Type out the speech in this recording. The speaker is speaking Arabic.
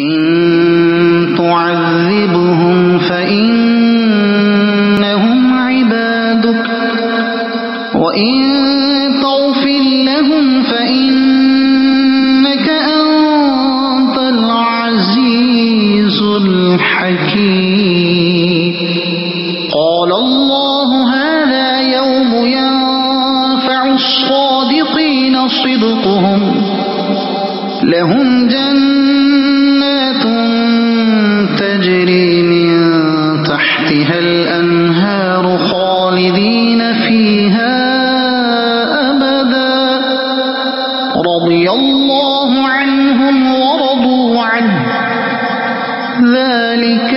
إن تعذبهم فإنهم عبادك. وإن تغفر لهم فإنك أنت العزيز الحكيم. قال الله هذا يوم ينفع الصادقين صدقهم. لهم جنات تحتها الأنهار خالدين فيها أبدا. رضي الله عنهم ورضوا عنه. ذلك